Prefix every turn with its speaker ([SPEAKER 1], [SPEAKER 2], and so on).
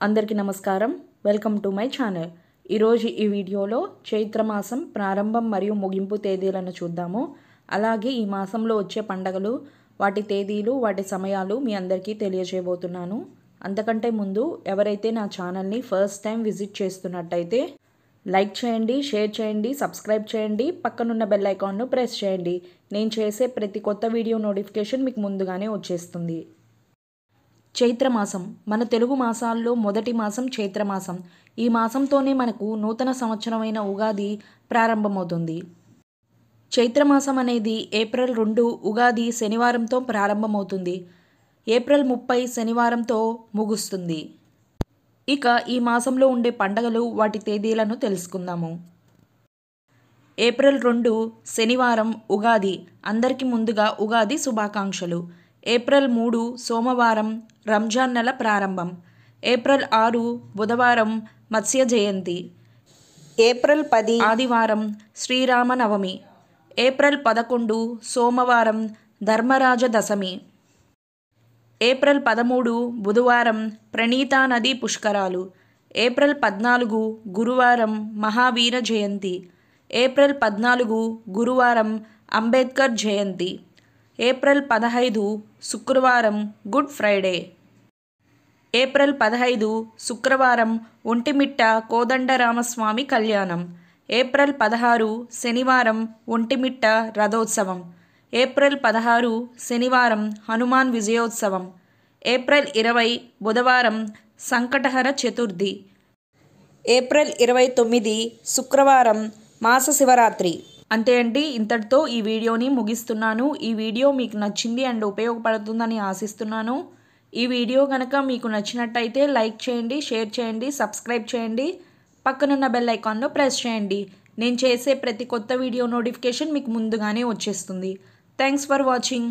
[SPEAKER 1] అందరికీ నమస్కారం. Welcome to my channel. ఈరోజు ఈ వీడియోలో చైత్రమాసం ప్రారంభం మరియు ముగింపు తేదీలను చూద్దాము. అలాగే ఈ మాసంలో వచ్చే పండగలు వాటి తేదీలు వాటి సమయాలు మీ అందరికీ తెలియజేయబోతున్నాను. అంతకంటే ముందు ఎవరైతే నా ఛానల్ని ఫస్ట్ టైం విజిట్ చేస్తున్నట్టయితే లైక్ చేయండి షేర్ చేయండి సబ్స్క్రైబ్ చేయండి పక్కనున్న బెల్ ఐకాన్ను ప్రెస్ చేయండి. నేను చేసే ప్రతి కొత్త వీడియో నోటిఫికేషన్ మీకు ముందుగానే వచ్చేస్తుంది. చైత్రమాసం. మన తెలుగు మాసాల్లో మొదటి మాసం చైత్రమాసం. ఈ మాసంతోనే మనకు నూతన సంవత్సరమైన ఉగాది ప్రారంభమవుతుంది. చైత్రమాసం అనేది ఏప్రిల్ రెండు ఉగాది శనివారంతో ప్రారంభమవుతుంది. ఏప్రిల్ ముప్పై శనివారంతో ముగుస్తుంది. ఇక ఈ మాసంలో ఉండే పండగలు వాటి తేదీలను తెలుసుకుందాము. ఏప్రిల్ రెండు శనివారం ఉగాది. అందరికీ ముందుగా ఉగాది శుభాకాంక్షలు. ఏప్రిల్ మూడు సోమవారం రంజాన్ నెల ప్రారంభం. ఏప్రిల్ ఆరు బుధవారం మత్స్య జయంతి.
[SPEAKER 2] ఏప్రిల్ పది
[SPEAKER 1] ఆదివారం శ్రీరామ నవమి ఏప్రిల్ పదకొండు సోమవారం ధర్మరాజ దశమి. ఏప్రిల్ పదమూడు బుధవారం ప్రణీతా నది పుష్కరాలు. ఏప్రిల్ పద్నాలుగు గురువారం మహావీర జయంతి. ఏప్రిల్ పద్నాలుగు గురువారం అంబేద్కర్ జయంతి. ఏప్రిల్ పదహైదు శుక్రవారం గుడ్ ఫ్రైడే. ఏప్రిల్ పదహైదు శుక్రవారం ఒంటిమిట్ట కోదండరామస్వామి కళ్యాణం. ఏప్రిల్ పదహారు శనివారం ఒంటిమిట్ట రథోత్సవం. ఏప్రిల్ పదహారు శనివారం హనుమాన్ విజయోత్సవం. ఏప్రిల్ ఇరవై బుధవారం సంకటహర చతుర్థి.
[SPEAKER 2] ఏప్రిల్ ఇరవై తొమ్మిది శుక్రవారం మాస శివరాత్రి.
[SPEAKER 1] అంతే అండి ఇంతటితో ఈ వీడియోని ముగిస్తున్నాను. ఈ వీడియో మీకు నచ్చింది అండ్ ఉపయోగపడుతుందని ఆశిస్తున్నాను. ఈ వీడియో కనుక మీకు నచ్చినట్టయితే లైక్ చేయండి షేర్ చేయండి సబ్స్క్రైబ్ చేయండి. పక్కనున్న బెల్ ఐకాన్ను ప్రెస్ చేయండి. నేను చేసే ప్రతి కొత్త వీడియో నోటిఫికేషన్ మీకు ముందుగానే వచ్చేస్తుంది. Thanks for watching.